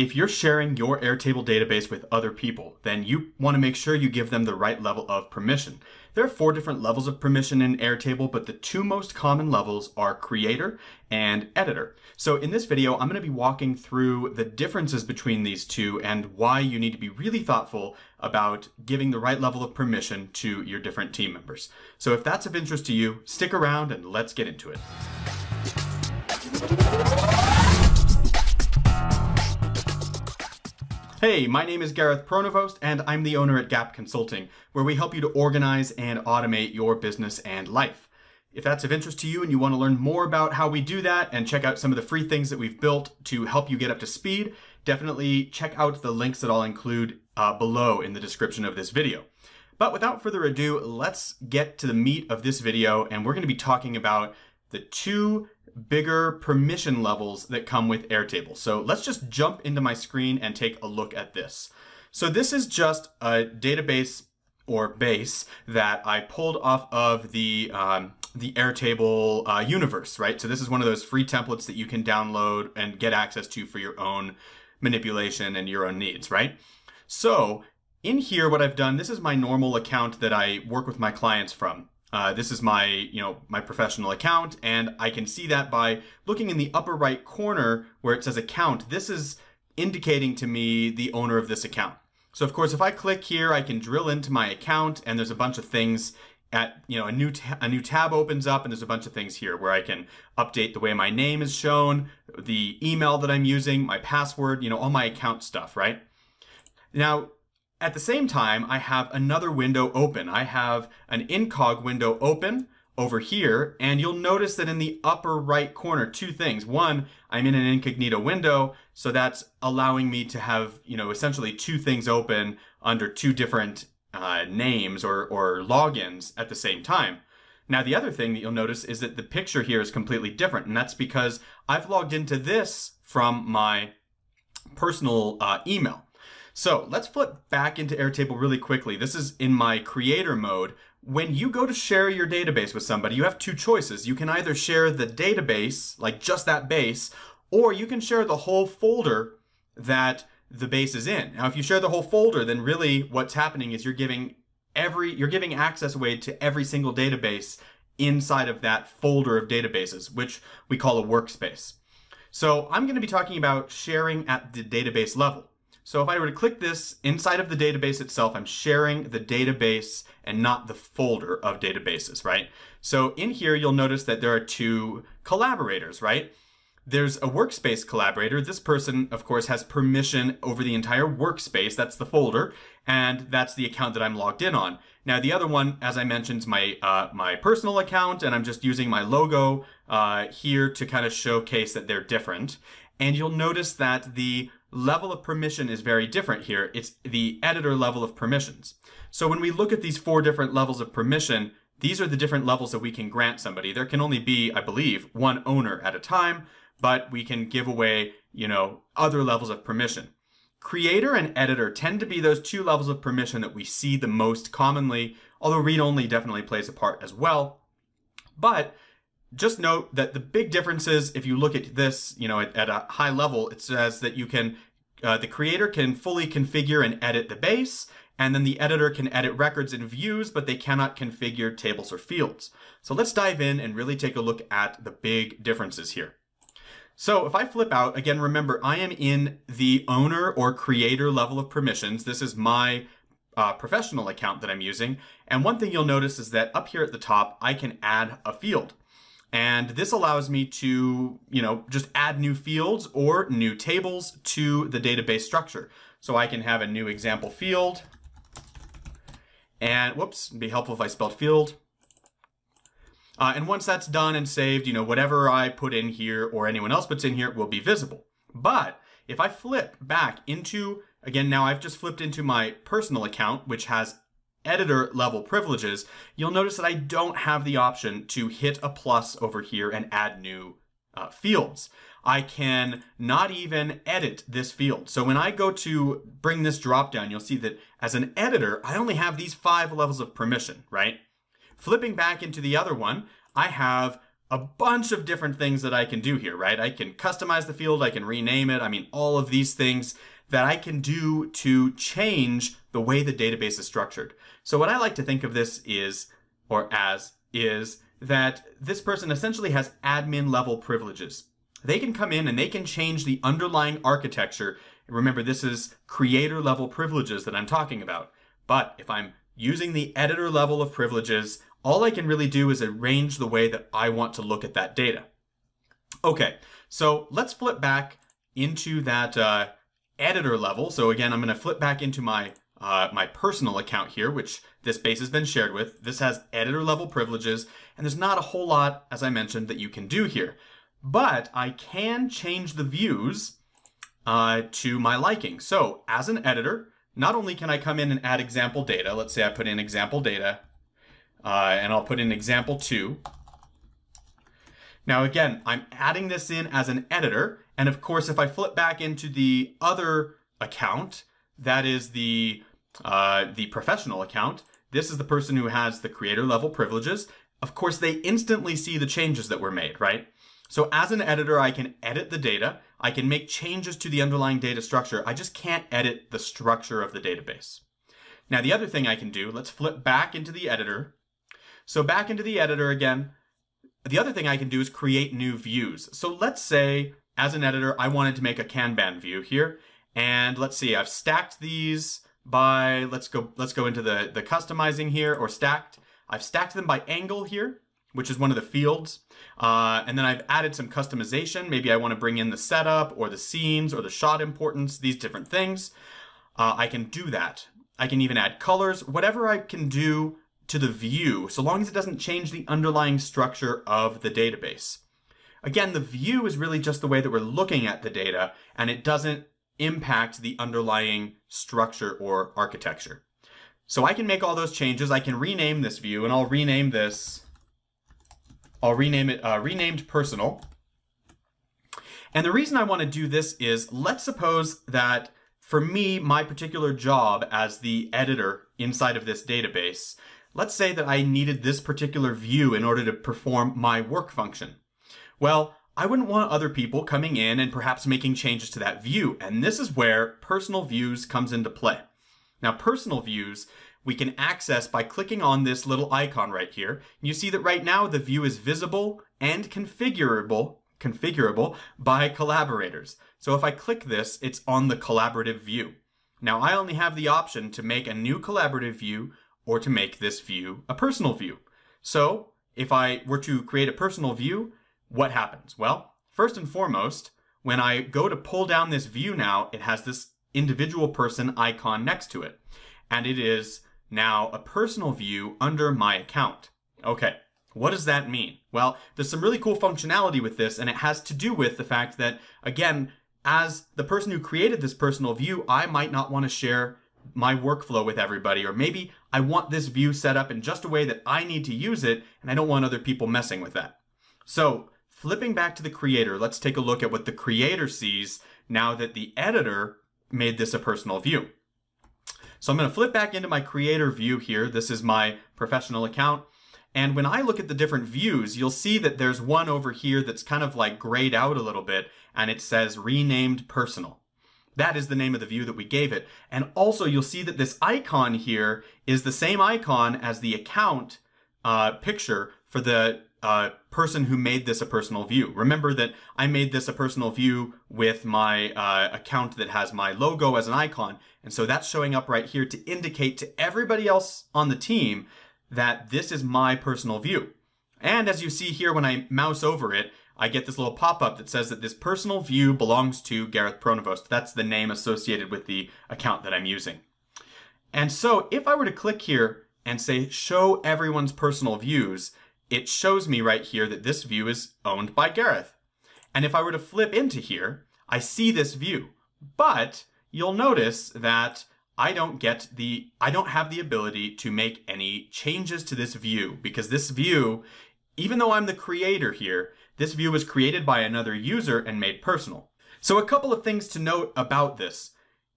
if you're sharing your Airtable database with other people, then you want to make sure you give them the right level of permission. There are four different levels of permission in Airtable, but the two most common levels are creator and editor. So in this video, I'm going to be walking through the differences between these two and why you need to be really thoughtful about giving the right level of permission to your different team members. So if that's of interest to you, stick around and let's get into it. Hey, my name is Gareth Pronovost, and I'm the owner at Gap Consulting, where we help you to organize and automate your business and life. If that's of interest to you and you want to learn more about how we do that and check out some of the free things that we've built to help you get up to speed, definitely check out the links that I'll include uh, below in the description of this video. But without further ado, let's get to the meat of this video, and we're going to be talking about the two bigger permission levels that come with Airtable. So let's just jump into my screen and take a look at this. So this is just a database or base that I pulled off of the um, the Airtable uh, universe, right? So this is one of those free templates that you can download and get access to for your own manipulation and your own needs, right? So in here, what I've done, this is my normal account that I work with my clients from. Uh, this is my, you know, my professional account, and I can see that by looking in the upper right corner where it says account. This is indicating to me the owner of this account. So of course, if I click here, I can drill into my account, and there's a bunch of things at, you know, a new a new tab opens up, and there's a bunch of things here where I can update the way my name is shown, the email that I'm using, my password, you know, all my account stuff, right? Now, at the same time, I have another window open. I have an incog window open over here, and you'll notice that in the upper right corner, two things. One, I'm in an incognito window, so that's allowing me to have, you know, essentially two things open under two different uh, names or, or logins at the same time. Now, the other thing that you'll notice is that the picture here is completely different, and that's because I've logged into this from my personal uh, email. So let's flip back into Airtable really quickly. This is in my creator mode. When you go to share your database with somebody, you have two choices. You can either share the database, like just that base, or you can share the whole folder that the base is in. Now, if you share the whole folder, then really what's happening is you're giving every, you're giving access away to every single database inside of that folder of databases, which we call a workspace. So I'm going to be talking about sharing at the database level. So if I were to click this inside of the database itself, I'm sharing the database and not the folder of databases, right? So in here, you'll notice that there are two collaborators, right? There's a workspace collaborator. This person, of course, has permission over the entire workspace. That's the folder, and that's the account that I'm logged in on. Now, the other one, as I mentioned, is my uh, my personal account, and I'm just using my logo uh, here to kind of showcase that they're different. And you'll notice that the level of permission is very different here. It's the editor level of permissions. So when we look at these four different levels of permission, these are the different levels that we can grant somebody. There can only be, I believe, one owner at a time, but we can give away, you know, other levels of permission. Creator and editor tend to be those two levels of permission that we see the most commonly, although read-only definitely plays a part as well. But just note that the big difference is if you look at this, you know, at, at a high level, it says that you can, uh, the creator can fully configure and edit the base, and then the editor can edit records and views, but they cannot configure tables or fields. So let's dive in and really take a look at the big differences here. So if I flip out, again, remember, I am in the owner or creator level of permissions. This is my uh, professional account that I'm using. And one thing you'll notice is that up here at the top, I can add a field. And this allows me to, you know, just add new fields or new tables to the database structure. So I can have a new example field. And whoops, it'd be helpful if I spelled field. Uh, and once that's done and saved, you know, whatever I put in here or anyone else puts in here will be visible. But if I flip back into, again, now I've just flipped into my personal account, which has editor level privileges, you'll notice that I don't have the option to hit a plus over here and add new uh, fields. I can not even edit this field. So when I go to bring this drop down, you'll see that as an editor, I only have these five levels of permission, right? Flipping back into the other one, I have a bunch of different things that I can do here, right? I can customize the field, I can rename it. I mean, all of these things that I can do to change the way the database is structured. So what I like to think of this is, or as, is that this person essentially has admin level privileges. They can come in and they can change the underlying architecture. Remember, this is creator level privileges that I'm talking about. But if I'm using the editor level of privileges, all I can really do is arrange the way that I want to look at that data. Okay, so let's flip back into that uh, editor level. So again, I'm going to flip back into my uh, my personal account here, which this base has been shared with. This has editor level privileges, and there's not a whole lot, as I mentioned, that you can do here. But I can change the views uh, to my liking. So as an editor, not only can I come in and add example data, let's say I put in example data, uh, and I'll put in example two. Now again, I'm adding this in as an editor, and of course if I flip back into the other account, that is the, uh, the professional account, this is the person who has the creator level privileges. Of course, they instantly see the changes that were made, right? So as an editor, I can edit the data. I can make changes to the underlying data structure. I just can't edit the structure of the database. Now, the other thing I can do, let's flip back into the editor so back into the editor again. The other thing I can do is create new views. So let's say, as an editor, I wanted to make a Kanban view here. And let's see, I've stacked these by, let's go, let's go into the, the customizing here, or stacked. I've stacked them by angle here, which is one of the fields. Uh, and then I've added some customization. Maybe I want to bring in the setup or the scenes or the shot importance, these different things. Uh, I can do that. I can even add colors, whatever I can do to the view, so long as it doesn't change the underlying structure of the database. Again, the view is really just the way that we're looking at the data, and it doesn't impact the underlying structure or architecture. So I can make all those changes. I can rename this view, and I'll rename this, I'll rename it uh, renamed personal. And the reason I want to do this is, let's suppose that for me, my particular job as the editor inside of this database Let's say that I needed this particular view in order to perform my work function. Well, I wouldn't want other people coming in and perhaps making changes to that view, and this is where personal views comes into play. Now, personal views we can access by clicking on this little icon right here. You see that right now the view is visible and configurable configurable by collaborators. So if I click this, it's on the collaborative view. Now I only have the option to make a new collaborative view or to make this view a personal view. So if I were to create a personal view, what happens? Well, first and foremost, when I go to pull down this view now, it has this individual person icon next to it. And it is now a personal view under my account. Okay, what does that mean? Well, there's some really cool functionality with this, and it has to do with the fact that, again, as the person who created this personal view, I might not want to share my workflow with everybody, or maybe I want this view set up in just a way that I need to use it, and I don't want other people messing with that. So flipping back to the creator, let's take a look at what the creator sees now that the editor made this a personal view. So I'm going to flip back into my creator view here. This is my professional account. And when I look at the different views, you'll see that there's one over here that's kind of like grayed out a little bit and it says renamed personal. That is the name of the view that we gave it. And also you'll see that this icon here is the same icon as the account uh, picture for the uh, person who made this a personal view. Remember that I made this a personal view with my uh, account that has my logo as an icon. And so that's showing up right here to indicate to everybody else on the team that this is my personal view. And as you see here when I mouse over it, I get this little pop-up that says that this personal view belongs to Gareth Pronovost. That's the name associated with the account that I'm using. And so if I were to click here and say show everyone's personal views, it shows me right here that this view is owned by Gareth. And if I were to flip into here, I see this view. But you'll notice that I don't get the, I don't have the ability to make any changes to this view because this view, even though I'm the creator here, this view was created by another user and made personal. So a couple of things to note about this.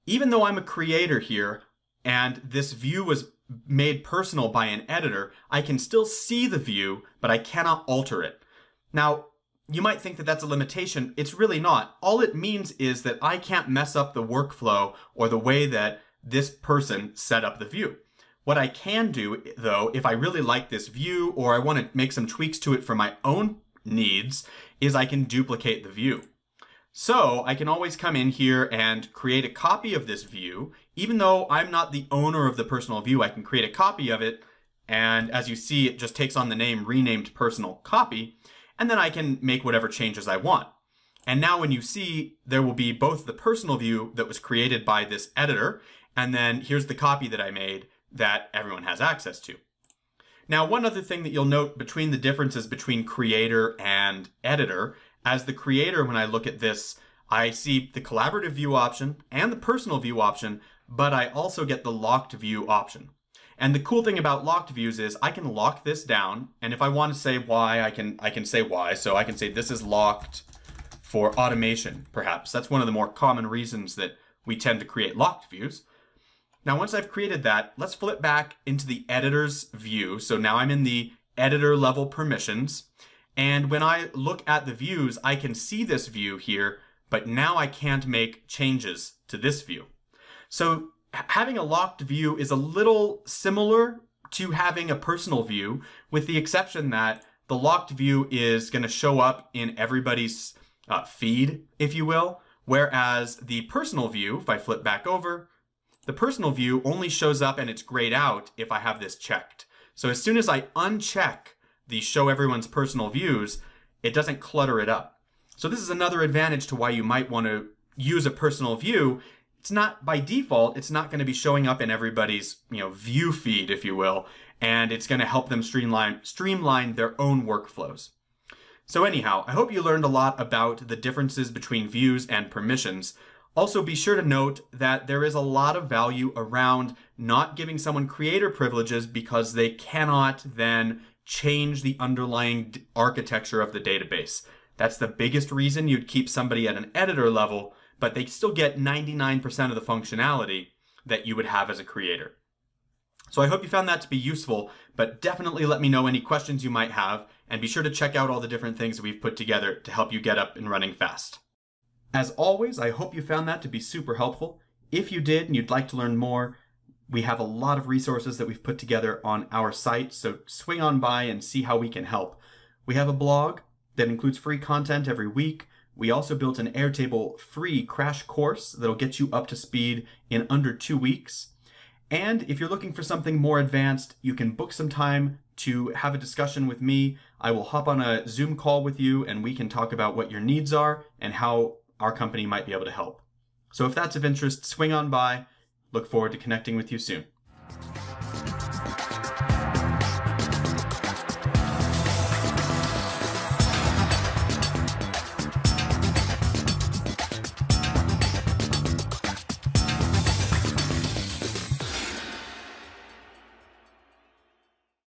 Even though I'm a creator here, and this view was made personal by an editor, I can still see the view, but I cannot alter it. Now, you might think that that's a limitation. It's really not. All it means is that I can't mess up the workflow or the way that this person set up the view. What I can do, though, if I really like this view or I want to make some tweaks to it for my own needs, is I can duplicate the view. So I can always come in here and create a copy of this view. Even though I'm not the owner of the personal view, I can create a copy of it. And as you see, it just takes on the name renamed personal copy. And then I can make whatever changes I want. And now when you see, there will be both the personal view that was created by this editor, and then here's the copy that I made that everyone has access to. Now, one other thing that you'll note between the differences between creator and editor, as the creator, when I look at this, I see the collaborative view option and the personal view option, but I also get the locked view option. And the cool thing about locked views is I can lock this down, and if I want to say why, I can I can say why. So I can say this is locked for automation, perhaps. That's one of the more common reasons that we tend to create locked views. Now, once I've created that, let's flip back into the editor's view. So now I'm in the editor level permissions. And when I look at the views, I can see this view here, but now I can't make changes to this view. So having a locked view is a little similar to having a personal view, with the exception that the locked view is going to show up in everybody's uh, feed, if you will, whereas the personal view, if I flip back over, the personal view only shows up and it's grayed out if I have this checked. So as soon as I uncheck the show everyone's personal views, it doesn't clutter it up. So this is another advantage to why you might want to use a personal view. It's not by default, it's not going to be showing up in everybody's, you know, view feed, if you will, and it's going to help them streamline streamline their own workflows. So anyhow, I hope you learned a lot about the differences between views and permissions. Also, be sure to note that there is a lot of value around not giving someone creator privileges because they cannot then change the underlying architecture of the database. That's the biggest reason you'd keep somebody at an editor level, but they still get 99% of the functionality that you would have as a creator. So I hope you found that to be useful, but definitely let me know any questions you might have, and be sure to check out all the different things that we've put together to help you get up and running fast. As always, I hope you found that to be super helpful. If you did and you'd like to learn more, we have a lot of resources that we've put together on our site, so swing on by and see how we can help. We have a blog that includes free content every week. We also built an Airtable free crash course that'll get you up to speed in under two weeks. And if you're looking for something more advanced, you can book some time to have a discussion with me. I will hop on a Zoom call with you and we can talk about what your needs are and how our company might be able to help. So if that's of interest, swing on by. Look forward to connecting with you soon.